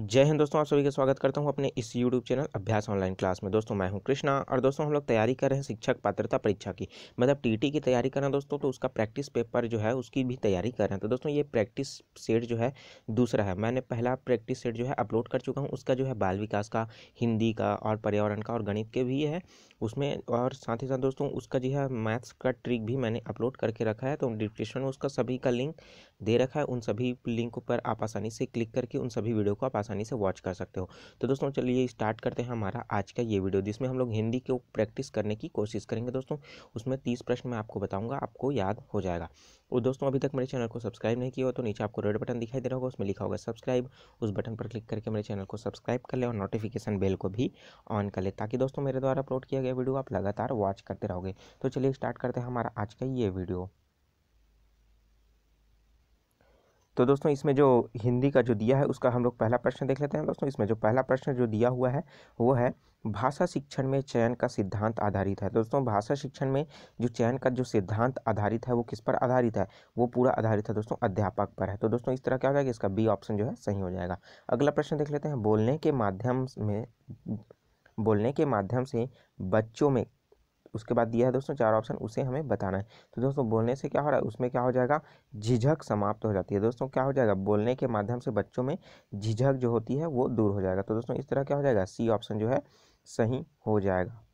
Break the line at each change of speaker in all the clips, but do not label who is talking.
जय हिंद दोस्तों, आप सभी का स्वागत करता हूँ अपने इस YouTube channel Abhyas online class में। दोस्तों, मैं हूँ कृष्णा और दोस्तों, हम लोग तैयारी कर रहे हैं शिक्षक पात्रता परीक्षा की। मतलब टीटी की तैयारी कर रहे हैं दोस्तों तो उसका प्रैक्टिस पेपर जो है, उसकी भी तैयारी कर रहे हैं। तो दोस्तों, ये प्रैक्टिस सेट जो है, दूसरा है। मैंने पहला प्रैक्टिस सेट जो है अपलोड कर चुका हूँ। उसका जो है बाल विकास का, हिंदी का और पर्यावरण का और गणित के भी है। उसमें और साथ ही साथ दोस्तों, उसका जो है मैथ्स का ट्रिक भी मैंने अपलोड करके रखा है तो डिस्क्रिप्शन में उसका सभी का लिंक दे रखा है, उन सभी लिंक पर आप आसानी से क्लिक करके उन सभी वीडियो को आप आसानी से वॉच कर सकते हो। तो दोस्तों, चलिए स्टार्ट करते हैं हमारा आज का ये वीडियो, जिसमें हम लोग हिंदी को प्रैक्टिस करने की कोशिश करेंगे। दोस्तों, उसमें तीस प्रश्न मैं आपको बताऊँगा, आपको याद हो जाएगा। और दोस्तों, अभी तक मेरे चैनल को सब्सक्राइब नहीं किया हो तो नीचे आपको रेड बटन दिखाई दे रहा होगा, उसमें लिखा होगा सब्सक्राइब। उस बटन पर क्लिक करके मेरे चैनल को सब्सक्राइब कर ले और नोटिफिकेशन बेल को भी ऑन कर ले, ताकि दोस्तों मेरे द्वारा अपलोड किया गया वीडियो आप लगातार वॉच करते रहोगे। तो चलिए स्टार्ट करते हैं हमारा आज का ये वीडियो। तो दोस्तों, इसमें जो हिंदी का जो दिया है, उसका हम लोग पहला प्रश्न देख लेते हैं। दोस्तों, इसमें जो पहला प्रश्न जो दिया हुआ है, वो है, भाषा शिक्षण में चयन का सिद्धांत आधारित है। दोस्तों, भाषा शिक्षण में जो चयन का जो सिद्धांत आधारित है, वो किस पर आधारित है? वो पूरा आधारित है दोस्तों, अध्यापक पर है। तो दोस्तों, इस तरह क्या हो जाएगा? इसका बी ऑप्शन जो है सही हो जाएगा। अगला प्रश्न देख लेते हैं। बोलने के माध्यम में बोलने के माध्यम से बच्चों में, उसके बाद दिया है दोस्तों, चार ऑप्शन उसे हमें बताना है। तो दोस्तों, बोलने से क्या हो रहा है? उसमें क्या हो जाएगा? झिझक समाप्त हो जाती है। दोस्तों, क्या हो जाएगा? बोलने के माध्यम से बच्चों में झिझक जो होती है, वो दूर हो जाएगा। तो दोस्तों, इस तरह क्या हो जाएगा? सी ऑप्शन जो है, सही हो जाएगा।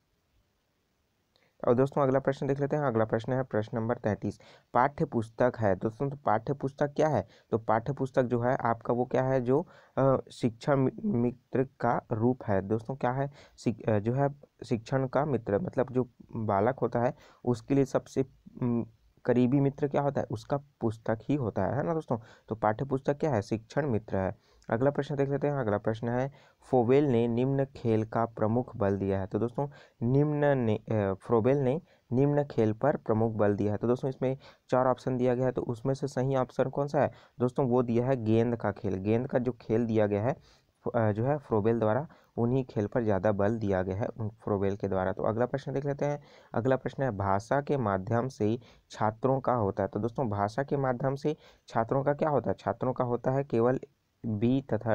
और दोस्तों, अगला प्रश्न देख लेते हैं। अगला प्रश्न है प्रश्न नंबर तैंतीस। पाठ्य पुस्तक है। दोस्तों तो पाठ्य पुस्तक क्या है? तो पाठ्य पुस्तक जो है, आपका वो क्या है? जो शिक्षण मित्र का रूप है। दोस्तों, क्या है? जो है, शिक्षण का मित्र मतलब जो बालक होता है, उसके लिए सबसे करीबी मित्र क्या होता है? उसका पुस्तक ही होता है है ना दोस्तों? तो पाठ्य पुस्तक क्या है? शिक्षण मित्र है। अगला प्रश्न देख लेते हैं। अगला प्रश्न है, फोवेल ने निम्न खेल का प्रमुख बल दिया है। तो दोस्तों, निम्न ने फ्रोबेल ने निम्न खेल पर प्रमुख बल दिया है। तो दोस्तों, इसमें चार ऑप्शन दिया गया है तो उसमें से सही ऑप्शन कौन सा है? दोस्तों, वो दिया है गेंद का खेल। गेंद का जो खेल दिया गया है जो है फ्रोबेल द्वारा, उन्हीं खेल पर ज़्यादा बल दिया गया है उन फ्रोबेल के द्वारा। तो अगला प्रश्न देख लेते हैं। अगला प्रश्न है, भाषा के माध्यम से छात्रों का होता है। तो दोस्तों, भाषा के माध्यम से छात्रों का क्या होता है? छात्रों का होता है केवल बी तथा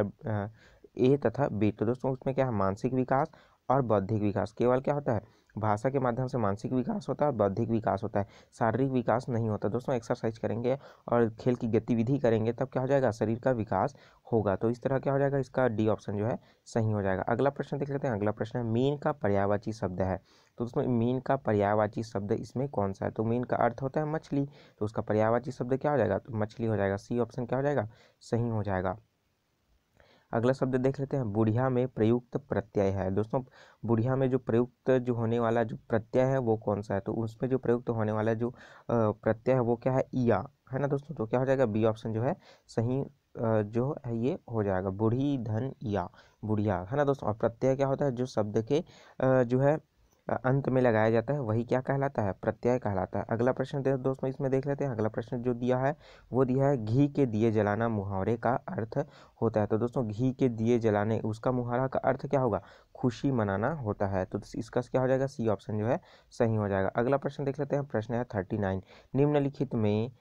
ए तथा बी। तो दोस्तों, उसमें क्या है? मानसिक विकास और बौद्धिक विकास। केवल क्या होता है? भाषा के माध्यम से मानसिक विकास होता है और बौद्धिक विकास होता है। शारीरिक विकास नहीं होता। दोस्तों एक्सरसाइज करेंगे और खेल की गतिविधि करेंगे, तब क्या हो जाएगा? शरीर का विकास होगा। तो इस तरह क्या हो जाएगा? इसका डी ऑप्शन जो है, सही हो जाएगा। अगला प्रश्न देख लेते हैं। अगला प्रश्न है, मीन का पर्यावाची शब्द है। तो दोस्तों, मीन का पर्यावाची शब्द इसमें कौन सा है? तो मीन का अर्थ होता है मछली। तो उसका पर्यावाची शब्द क्या हो जाएगा? तो मछली हो जाएगा। सी ऑप्शन क्या हो जाएगा? सही हो जाएगा। अगला शब्द देख लेते हैं। बुढ़िया में प्रयुक्त प्रत्यय है। दोस्तों, बुढ़िया में जो प्रयुक्त जो होने वाला जो प्रत्यय है, वो कौन सा है? तो उसमें जो प्रयुक्त होने वाला जो प्रत्यय है, वो क्या है? ईया। है ना दोस्तों? तो क्या हो जाएगा? बी ऑप्शन जो है, सही जो है, ये हो जाएगा। बूढ़ी धन या, बुढ़िया। है ना दोस्तों? और प्रत्यय क्या होता है? जो शब्द के जो है अंत में लगाया जाता है, वही क्या कहलाता है? प्रत्यय कहलाता है। अगला प्रश्न दोस्तों, इसमें देख लेते हैं। अगला प्रश्न जो दिया है, वो दिया है, घी के दिए जलाना मुहावरे का अर्थ होता है। तो दोस्तों, घी के दिए जलाने, उसका मुहावरा का अर्थ क्या होगा? खुशी मनाना होता है। तो इसका क्या हो जाएगा? सी ऑप्शन जो है, सही हो जाएगा। अगला प्रश्न देख लेते हैं। प्रश्न है थर्टी नाइन। निम्नलिखित में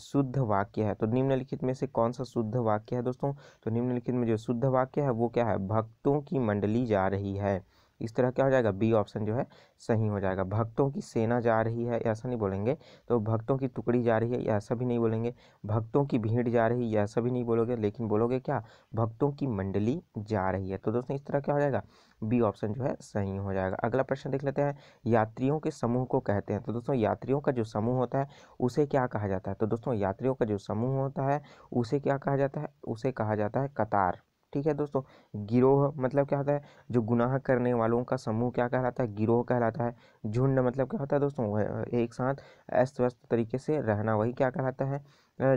शुद्ध वाक्य है। तो निम्नलिखित में से कौन सा शुद्ध वाक्य है, दोस्तों? तो निम्नलिखित में जो शुद्ध वाक्य है, वो क्या है? भक्तों की मंडली जा रही है। इस तरह क्या हो जाएगा? बी ऑप्शन जो है सही हो जाएगा। भक्तों की सेना जा रही है, ऐसा नहीं बोलेंगे। तो भक्तों की टुकड़ी जा रही है ऐसा भी नहीं बोलेंगे। भक्तों की भीड़ जा रही है ऐसा भी नहीं बोलोगे। लेकिन बोलोगे क्या? भक्तों की मंडली जा रही है। तो दोस्तों, इस तरह क्या हो जाएगा? बी ऑप्शन जो है सही हो जाएगा। अगला प्रश्न देख लेते हैं। यात्रियों के समूह को कहते हैं। तो दोस्तों, यात्रियों का जो समूह होता है, उसे क्या कहा जाता है? तो दोस्तों, यात्रियों का जो समूह होता है, उसे क्या कहा जाता है? उसे कहा जाता है कतार। ठीक है दोस्तों? गिरोह मतलब क्या होता है? जो गुनाह करने वालों का समूह क्या कहलाता है? गिरोह कहलाता है। झुंड मतलब क्या होता है दोस्तों? एक साथ अस्त व्यस्त तरीके से रहना वही क्या कहलाता है?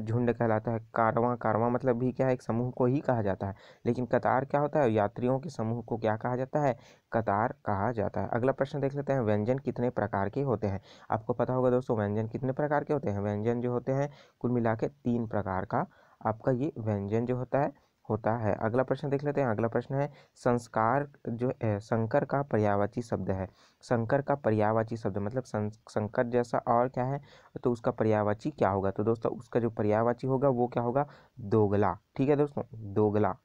झुंड कहलाता है। कारवां कारवां मतलब भी क्या है? एक समूह को ही कहा जाता है। लेकिन कतार क्या होता है? यात्रियों के समूह को क्या कहा जाता है? कतार कहा जाता है। अगला प्रश्न देख लेते हैं। व्यंजन कितने प्रकार के होते हैं? आपको पता होगा दोस्तों, व्यंजन कितने प्रकार के होते हैं? व्यंजन जो होते हैं, कुल मिला के तीन प्रकार का आपका ये व्यंजन जो होता है होता है। अगला प्रश्न देख लेते हैं। अगला प्रश्न है, संस्कार जो है शंकर का पर्यावाची शब्द है। शंकर का पर्यावाची शब्द मतलब शंकर जैसा और क्या है? तो उसका पर्यावाची क्या होगा? तो दोस्तों, उसका जो पर्यावाची होगा, वो क्या होगा? दोगला। ठीक है दोस्तों? दोगला।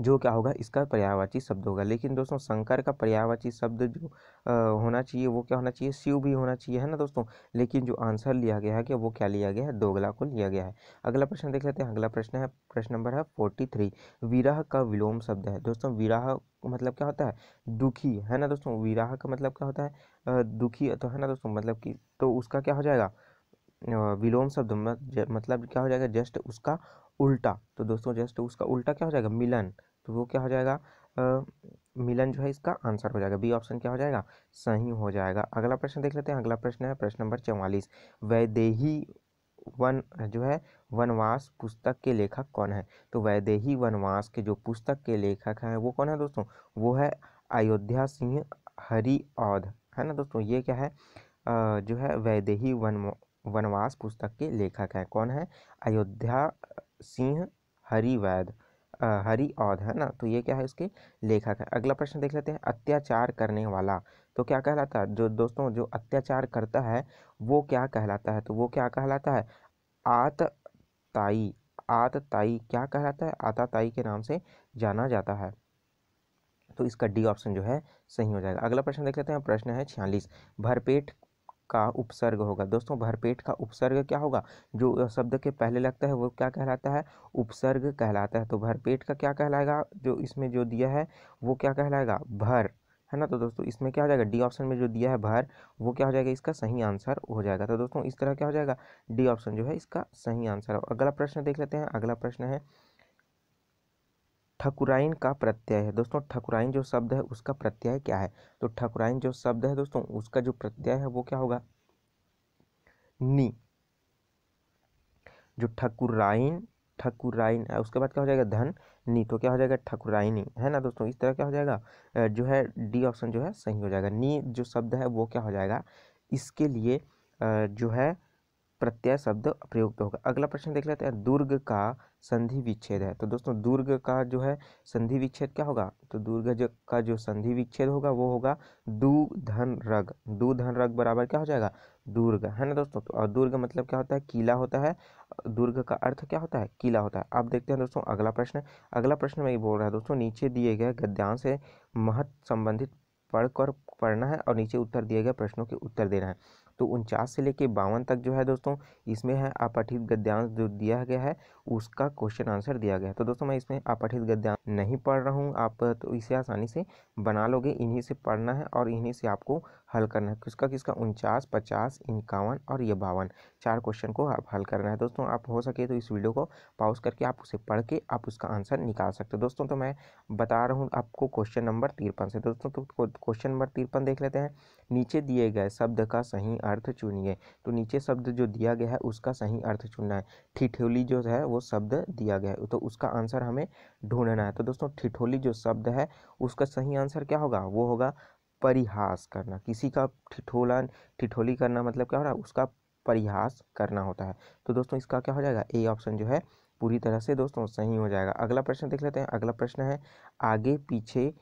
जो क्या होगा इसका पर्यायवाची शब्द होगा। लेकिन दोस्तों शंकर का पर्यायवाची शब्द जो आ, होना चाहिए वो क्या होना चाहिए? शिव भी होना चाहिए है ना दोस्तों? लेकिन जो आंसर लिया गया है कि वो क्या लिया गया है? दोगला को लिया गया है। अगला प्रश्न देख लेते हैं। अगला प्रश्न है प्रश्न नंबर है फोर्टी थ्री विराह का विलोम शब्द है। दोस्तों विराह मतलब क्या होता है? दुखी है ना दोस्तों? विराह का मतलब क्या होता है? दुखी तो है ना दोस्तों? मतलब कि तो उसका क्या हो जाएगा? विलोम शब्द मतलब क्या हो जाएगा? जस्ट उसका उल्टा। तो दोस्तों जस्ट उसका उल्टा क्या हो जाएगा? मिलन। तो वो क्या हो जाएगा? आ, मिलन जो है इसका आंसर हो जाएगा। बी ऑप्शन क्या हो जाएगा? सही हो जाएगा। अगला प्रश्न देख लेते हैं। अगला प्रश्न है प्रश्न नंबर चौवालीस। वैदेही वन जो है वनवास पुस्तक के लेखक कौन है? तो वैदेही वनवास के जो पुस्तक के लेखक हैं वो कौन है दोस्तों? वो है अयोध्या सिंह हरि औध है ना दोस्तों? ये क्या है? जो है वैदेही वन वनवास पुस्तक के लेखक हैं। कौन है? अयोध्या सिंह हरिवैद हरि औध, है ना? तो ये क्या है इसके लेखक है। अगला प्रश्न देख लेते हैं, अत्याचार करने वाला। तो क्या कहलाता है? जो दोस्तों, जो अत्याचार करता है, वो क्या कहलाता है? तो वो क्या कहलाता है? आतताई आतताई क्या कहलाता है? आताताई के नाम से जाना जाता है। तो इसका डी ऑप्शन जो है, सही हो जाएगा। अगला प्रश्न देख लेते हैं, प्रश्न है छियालीस। भरपेट का उपसर्ग होगा। दोस्तों, भरपेट का उपसर्ग क्या होगा? जो शब्द के पहले लगता है वो क्या कहलाता है? उपसर्ग कहलाता है। तो भरपेट का क्या कहलाएगा? जो इसमें जो दिया है, वो क्या कहलाएगा? भर, है ना? तो दोस्तों, इसमें क्या हो जाएगा? डी ऑप्शन में जो दिया है भर, वो क्या हो जाएगा? इसका सही आंसर हो जाएगा। तो दोस्तों, इस तरह क्या हो जाएगा? डी ऑप्शन जो है, इसका सही आंसर। अगला प्रश्न देख लेते हैं। अगला प्रश्न है ठकुराइन का प्रत्यय है। दोस्तों, ठकुराइन जो शब्द है, उसका प्रत्यय क्या है? तो ठकुराइन जो शब्द है, दोस्तों, उसका जो प्रत्यय है, वो क्या होगा? नी। जो ठकुराइन ठकुराइन उसके बाद क्या हो जाएगा? धन। नी तो क्या हो जाएगा? ठकुराइनी। है ना, दोस्तों? इस तरह क्या हो जाएगा? जो है, डी ऑप्शन जो है, सही हो जाएगा। नी जो शब्द है, वो क्या हो जाएगा? इसके लिए जो है प्रत्यय शब्द प्रयुक्त होगा। अगला प्रश्न देख लेते हैं, दुर्ग का संधि विच्छेद है। तो दोस्तों, दुर्ग का जो है, संधि विच्छेद क्या होगा? तो दुर्ग जो का जो संधि विच्छेद होगा, वो होगा दू धन रग। दू धन रग बराबर क्या हो जाएगा? दुर्ग। है ना दोस्तों? तो और दुर्ग मतलब क्या होता है? किला होता है। दुर्ग का अर्थ क्या होता है? किला होता है। अब देखते हैं दोस्तों, अगला प्रश्न। अगला प्रश्न में ये बोल रहा है दोस्तों, नीचे दिए गए गद्यांश से महत्व संबंधित पढ़कर पढ़ना है और नीचे उत्तर दिए गए प्रश्नों के उत्तर देना है। तो उनचास से लेकर बावन तक जो है दोस्तों, इसमें है अपठित गद्यांश जो दिया गया है, उसका क्वेश्चन आंसर दिया गया है। तो दोस्तों, मैं इसमें अपठित गद्यांश नहीं पढ़ रहा हूँ, आप तो इसे आसानी से बना लोगे, इन्हीं से पढ़ना है और इन्हीं से आपको हल करना है। किसका किसका? उनचास, पचास, इक्यावन और ये बावन। चार क्वेश्चन को आप हल करना है। दोस्तों, आप हो सके तो इस वीडियो को पॉज करके आप उसे पढ़ के आप उसका आंसर निकाल सकते हो। दोस्तों तो मैं बता रहा हूँ आपको क्वेश्चन नंबर तिरपन से। दोस्तों तो क्वेश्चन नंबर तिरपन देख लेते हैं। नीचे दिए गए शब्द का सही अर्थ चुनिए। तो नीचे शब्द जो दिया गया है, उसका सही अर्थ चुनना है। ठिठोली जो है, वो शब्द दिया गया है। तो उसका आंसर हमें ढूंढना है। तो दोस्तों ठिठोली जो शब्द है, उसका सही आंसर क्या होगा? वो होगा परिहास करना। किसी का ठिठोला ठिठोली करना मतलब क्या हो रहा है? उसका परिहास करना होता है। तो दोस्तों इसका क्या हो जाएगा? ए ऑप्शन जो है, पूरी तरह से दोस्तों सही हो जाएगा। अगला प्रश्न देख लेते हैं। अगला प्रश्न है, आगे पीछे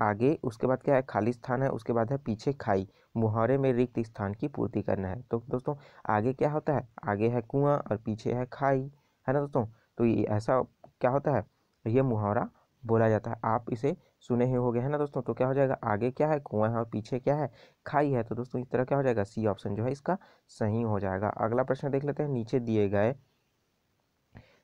आगे उसके बाद क्या है? खाली स्थान है, उसके बाद है पीछे खाई। मुहावरे में रिक्त स्थान की पूर्ति करना है। तो दोस्तों आगे क्या होता है? आगे है कुआँ और पीछे है खाई। है ना दोस्तों? तो ये ऐसा क्या होता है? ये मुहावरा बोला जाता है। आप इसे सुने ही हो गए हैं ना दोस्तों? तो क्या हो जाएगा? आगे क्या है? कुआँ है और पीछे क्या है? खाई है। तो दोस्तों, इस तरह क्या हो जाएगा? सी ऑप्शन जो है इसका सही हो जाएगा। अगला प्रश्न देख लेते हैं। नीचे दिए गए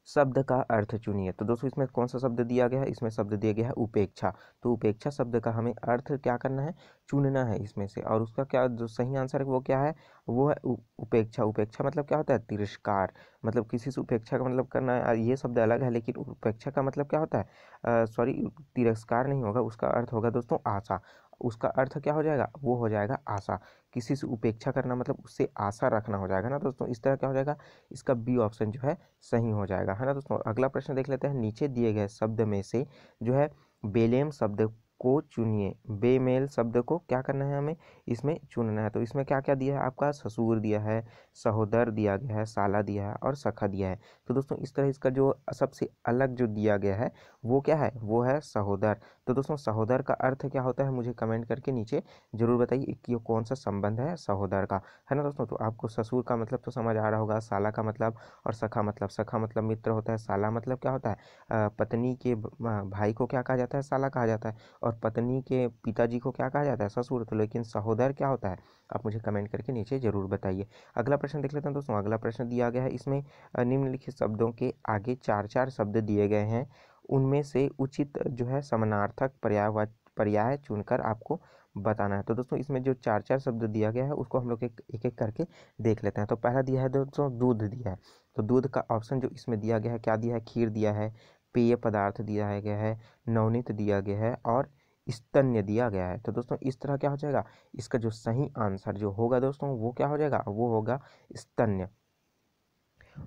शब्द का अर्थ चुनिए। तो दोस्तों, इसमें कौन सा शब्द दिया गया है? इसमें शब्द दिया गया है उपेक्षा। तो उपेक्षा शब्द का हमें अर्थ क्या करना है? चुनना है इसमें से। और उसका क्या, जो सही आंसर है वो क्या है? वो है उपेक्षा। उपेक्षा मतलब क्या होता है? तिरस्कार। मतलब किसी से उपेक्षा का मतलब करना है, ये शब्द अलग है, लेकिन उपेक्षा का मतलब क्या होता है? सॉरी तिरस्कार नहीं होगा, उसका अर्थ होगा दोस्तों आशा। उसका अर्थ क्या हो जाएगा? वो हो जाएगा आशा। किसी से उपेक्षा करना मतलब उससे आशा रखना हो जाएगा ना दोस्तों, इस तरह क्या हो जाएगा? इसका बी ऑप्शन जो है सही हो जाएगा। है ना दोस्तों? अगला प्रश्न देख लेते हैं। नीचे दिए गए शब्द में से जो है बेलेम शब्द को चुनिए। बेमेल शब्द को क्या करना है हमें? इसमें चुनना है। तो इसमें क्या क्या दिया है? आपका ससुर दिया है, सहोदर दिया गया है, साला दिया है और सखा दिया है। तो दोस्तों, इस तरह इसका जो सबसे अलग जो दिया गया है, वो क्या है? वो है सहोदर। तो दोस्तों, सहोदर का अर्थ क्या होता है? मुझे कमेंट करके नीचे ज़रूर बताइए कि ये कौन सा संबंध है सहोदर का। है ना दोस्तों? तो आपको ससुर का मतलब तो समझ आ रहा होगा, साला का मतलब और सखा मतलब। सखा मतलब मित्र होता है, साला मतलब क्या होता है? पत्नी के भाई को क्या कहा जाता है? साला कहा जाता है। और पत्नी के पिताजी को क्या कहा जाता है? ससुर। तो लेकिन सहोदर क्या होता है? आप मुझे कमेंट करके नीचे ज़रूर बताइए। अगला प्रश्न देख लेते हैं दोस्तों। अगला प्रश्न दिया गया है। इसमें निम्नलिखित शब्दों के आगे चार चार शब्द दिए गए हैं। उनमें से उचित जो है समानार्थक पर्याय पर्याय चुनकर आपको बताना है। तो दोस्तों, इसमें जो चार चार शब्द दिया गया है, उसको हम लोग एक एक करके देख लेते हैं। तो पहला दिया है दोस्तों, दूध दिया है। तो दूध का ऑप्शन जो इसमें दिया गया है, क्या दिया है? खीर दिया है, पेय पदार्थ दिया गया है, नवनीत दिया गया है और स्तन्य दिया गया है। तो दोस्तों, इस तरह क्या हो जाएगा? इसका जो सही आंसर जो होगा दोस्तों, वो क्या हो जाएगा? वो होगा स्तन्य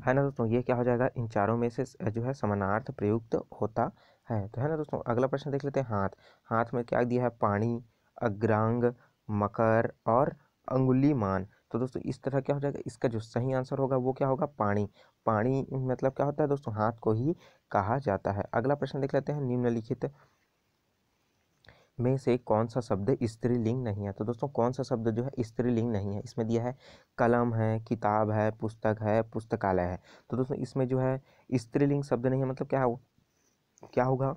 है ना दोस्तों? ये क्या हो जाएगा? इन चारों में से जो है समानार्थ प्रयुक्त होता है। तो है ना दोस्तों? अगला प्रश्न देख लेते हैं। हाथ। हाथ में क्या दिया है? पानी, अग्रांग, मकर और अंगुलीमान। तो दोस्तों, इस तरह क्या हो जाएगा? इसका जो सही आंसर होगा, वो क्या होगा? पानी। पानी मतलब क्या होता है दोस्तों? हाथ को ही कहा जाता है। अगला प्रश्न देख लेते हैं। निम्नलिखित में से कौन सा शब्द स्त्रीलिंग नहीं है? तो दोस्तों, कौन सा शब्द जो है स्त्रीलिंग नहीं है? इसमें दिया है कलम है, किताब है, पुस्तक है, पुस्तकालय है। तो दोस्तों, इसमें जो है स्त्रीलिंग शब्द नहीं है मतलब क्या हो, क्या होगा?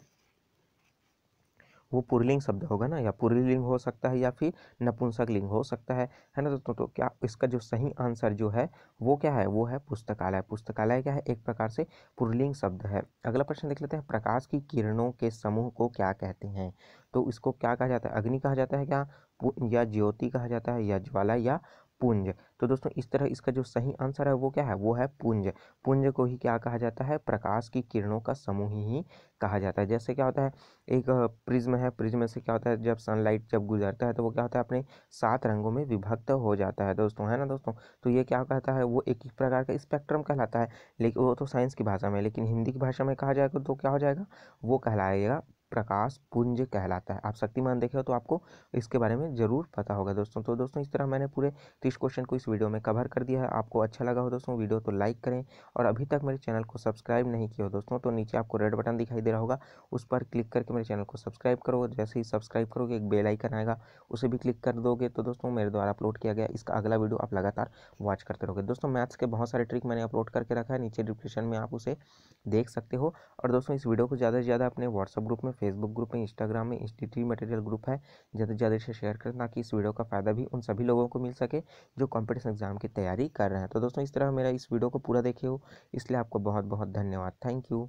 वो पुरलिंग शब्द होगा ना, या पुरलिंग हो सकता है या फिर नपुंसक लिंग हो सकता है है ना दोस्तों? तो क्या इसका जो सही आंसर जो है, वो क्या है? वो है पुस्तकालय। पुस्तकालय क्या है? एक प्रकार से पुरलिंग शब्द है। अगला प्रश्न देख लेते हैं, प्रकाश की किरणों के समूह को क्या कहते हैं? तो इसको क्या कहा जाता है? अग्नि कहा जाता है क्या? या ज्योति कहा जाता है, या ज्वाला, या पुंज। तो दोस्तों, इस तरह इसका जो सही आंसर है, वो क्या है? वो है पुंज। पुंज को ही क्या कहा जाता है? प्रकाश की किरणों का समूह ही कहा जाता है। जैसे क्या होता है? एक प्रिज्म है। प्रिज्म से क्या होता है? जब सनलाइट जब गुजरता है तो वो क्या होता है? अपने सात रंगों में विभक्त हो जाता है दोस्तों, है ना दोस्तों? तो ये क्या कहता है? वो एक ही प्रकार का स्पेक्ट्रम कहलाता है। लेकिन वो तो साइंस की भाषा में, लेकिन हिंदी की भाषा में कहा जाएगा तो क्या हो जाएगा? वो कहलाएगा प्रकाश पुंज कहलाता है। आप शक्तिमान देखे हो तो आपको इसके बारे में ज़रूर पता होगा दोस्तों। तो दोस्तों, इस तरह मैंने पूरे तीस क्वेश्चन को इस वीडियो में कवर कर दिया है। आपको अच्छा लगा हो दोस्तों वीडियो तो लाइक करें और अभी तक मेरे चैनल को सब्सक्राइब नहीं किया हो दोस्तों तो नीचे आपको रेड बटन दिखाई दे रहा होगा, उस पर क्लिक करके मेरे चैनल को सब्सक्राइब करो जैसे ही सब्सक्राइब करोगे, एक बेल आइकन आएगा, उसे भी क्लिक कर दोगे। तो दोस्तों, मेरे द्वारा अपलोड किया गया इसका अगला वीडियो आप लगातार वॉच करते रहोगे। दोस्तों मैथ्स के बहुत सारे ट्रिक मैंने अपलोड करके रखा है, नीचे डिस्क्रिप्शन में आप उसे देख सकते हो। और दोस्तों, इस वीडियो को ज़्यादा से ज़्यादा अपने व्हाट्सअप ग्रुप में फेसबुक ग्रुप है इंस्टाग्राम में इंस्टीट्यूट मटेरियल ग्रुप है। ज़्यादा से ज़्यादा इसे शेयर करें ताकि इस वीडियो का फ़ायदा भी उन सभी लोगों को मिल सके जो कॉम्पिटिशन एग्ज़ाम की तैयारी कर रहे हैं। तो दोस्तों, इस तरह मेरा इस वीडियो को पूरा देखे हो इसलिए आपको बहुत बहुत धन्यवाद। Thank you